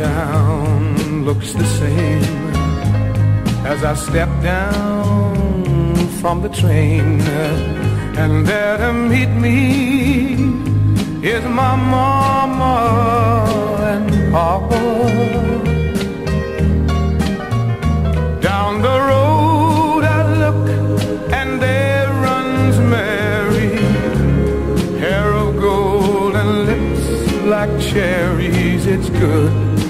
Hometown looks the same as I step down from the train. And there to meet me is my mama and papa. Down the road I look and there runs Mary, hair of gold and lips like cherries. It's good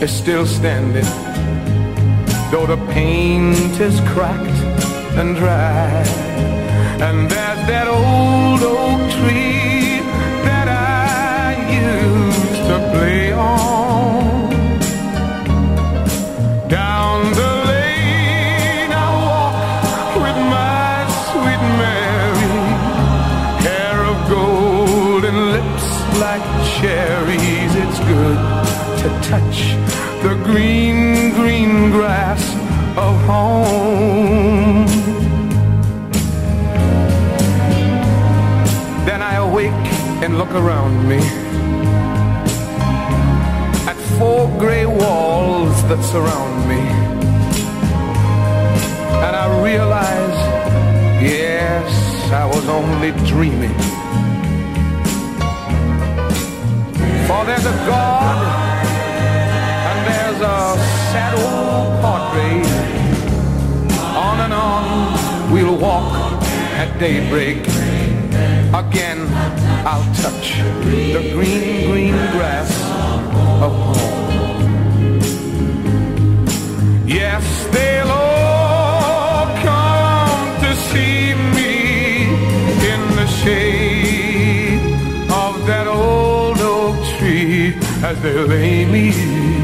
Is still standing, though the paint is cracked and dry. And there's that old oak tree that I used to play on. Down the lane I walk with my sweet Mary, hair of gold and lips like cherries. It's good to touch the green, green grass of home. Then I awake and look around me at four gray walls that surround me. And I realize, yes, I was only dreaming. For there's a God sad old portrait. On and on we'll walk at daybreak. Again I'll touch the green, green grass of home. Yes, they'll all come to see me in the shade of that old oak tree as they lay me